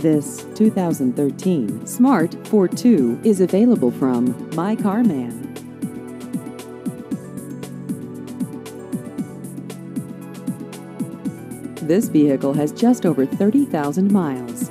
This 2013 Smart Fortwo is available from My Car Man. This vehicle has just over 30,000 miles.